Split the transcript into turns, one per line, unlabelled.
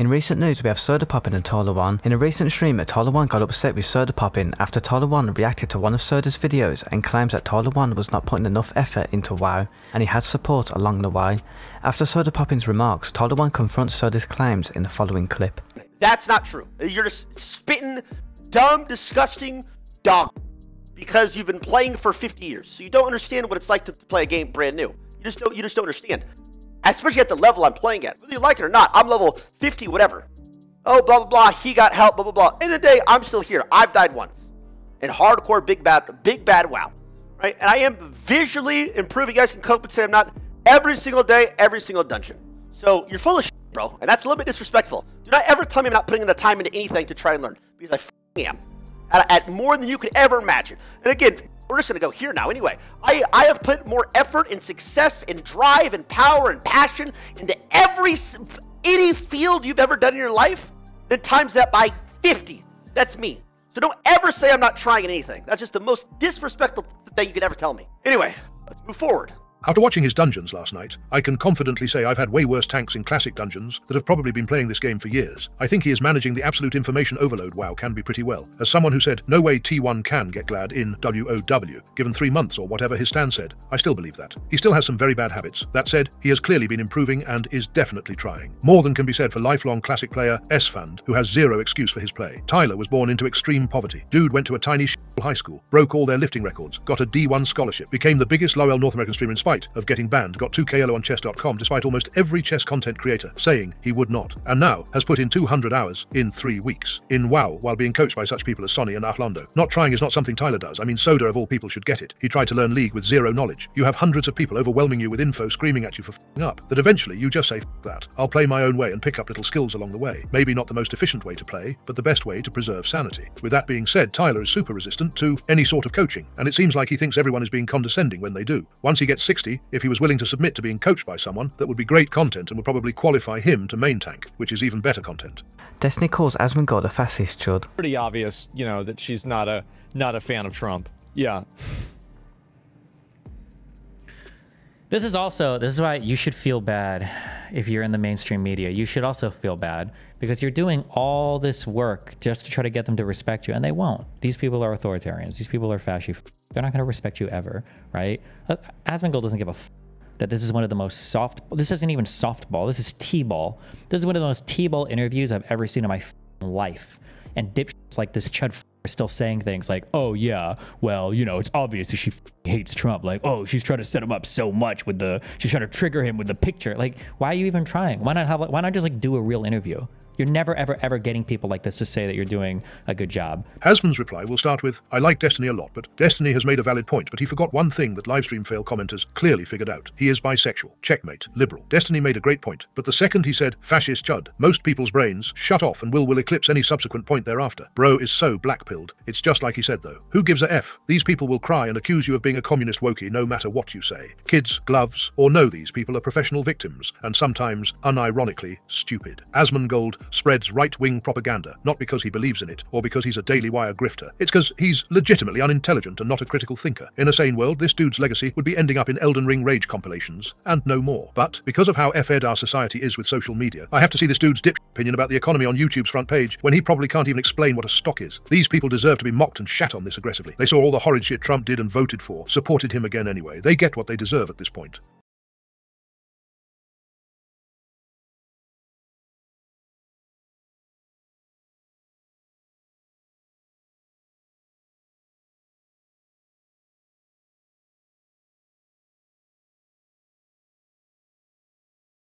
In recent news, we have Sodapoppin and One. In a recent stream, Tyler One got upset with Sodapoppin after One reacted to one of Soda's videos and claims that One was not putting enough effort into WoW, and he had support along the way. After Sodapoppin's remarks, One confronts Soda's claims in the following clip.
That's not true. You're just spitting dumb, disgusting dog because you've been playing for 50 years. So you don't understand what it's like to play a game brand new. You just don't you just don't understand especially at the level I'm playing at. Whether you like it or not, I'm level 50, whatever. Oh, blah, blah, blah, he got help, blah, blah, blah. In the day, I'm still here. I've died once. In hardcore big bad, big bad WoW. Right? And I am visually improving. You guys can cope and say I'm not every single day, every single dungeon. So you're full of shit, bro. And that's a little bit disrespectful. Do not ever tell me I'm not putting in the time into anything to try and learn. Because I am. At, at more than you could ever imagine. And again, we're just going to go here now anyway. I, I have put more effort and success and drive and power and passion into every any field you've ever done in your life, then times that by 50. That's me. So don't ever say I'm not trying anything. That's just the most disrespectful thing you could ever tell me. Anyway, let's move forward.
After watching his dungeons last night, I can confidently say I've had way worse tanks in classic dungeons that have probably been playing this game for years. I think he is managing the absolute information overload WoW can be pretty well. As someone who said, no way T1 can get glad in WOW, given three months or whatever his stand said, I still believe that. He still has some very bad habits. That said, he has clearly been improving and is definitely trying. More than can be said for lifelong classic player S-Fund, who has zero excuse for his play. Tyler was born into extreme poverty. Dude went to a tiny high school, broke all their lifting records, got a D1 scholarship, became the biggest LoL North American streamer in spite of getting banned got 2k on chess.com despite almost every chess content creator saying he would not, and now has put in 200 hours in three weeks. In WoW, while being coached by such people as Sonny and Arlando. Not trying is not something Tyler does. I mean, Soda of all people should get it. He tried to learn League with zero knowledge. You have hundreds of people overwhelming you with info screaming at you for f***ing up, that eventually you just say that. I'll play my own way and pick up little skills along the way. Maybe not the most efficient way to play, but the best way to preserve sanity. With that being said, Tyler is super resistant to any sort of coaching, and it seems like he thinks everyone is being condescending when they do. Once he gets 60, if he was willing to submit to being coached by someone, that would be great content and would probably qualify him to main tank, which is even better content.
Destiny calls Asmongold a fascist chud.
Pretty obvious, you know, that she's not a not a fan of Trump. Yeah.
This is also this is why you should feel bad if you're in the mainstream media. You should also feel bad because you're doing all this work just to try to get them to respect you, and they won't. These people are authoritarians. These people are fascist. They're not going to respect you ever, right? Uh, Asmongold doesn't give a that this is one of the most soft. This isn't even softball. This is t-ball. This is one of the most t-ball interviews I've ever seen in my life. And dipshits like this chud still saying things like, "Oh yeah, well you know it's obvious that she hates Trump." Like, "Oh she's trying to set him up so much with the she's trying to trigger him with the picture." Like, why are you even trying? Why not have why not just like do a real interview? You're never, ever, ever getting people like this to say that you're doing a good job.
Asmon's reply will start with, I like Destiny a lot, but Destiny has made a valid point, but he forgot one thing that livestream fail commenters clearly figured out. He is bisexual, checkmate, liberal. Destiny made a great point, but the second he said, fascist chud, most people's brains shut off and will will eclipse any subsequent point thereafter. Bro is so black-pilled. It's just like he said though. Who gives a F? These people will cry and accuse you of being a communist wokey no matter what you say. Kids, gloves, or know these people are professional victims, and sometimes, unironically, stupid. Asmongold spreads right-wing propaganda, not because he believes in it or because he's a Daily Wire grifter. It's because he's legitimately unintelligent and not a critical thinker. In a sane world, this dude's legacy would be ending up in Elden Ring rage compilations, and no more. But because of how f-ed our society is with social media, I have to see this dude's dip opinion about the economy on YouTube's front page when he probably can't even explain what a stock is. These people deserve to be mocked and shat on this aggressively. They saw all the horrid shit Trump did and voted for, supported him again anyway. They get what they deserve at this point.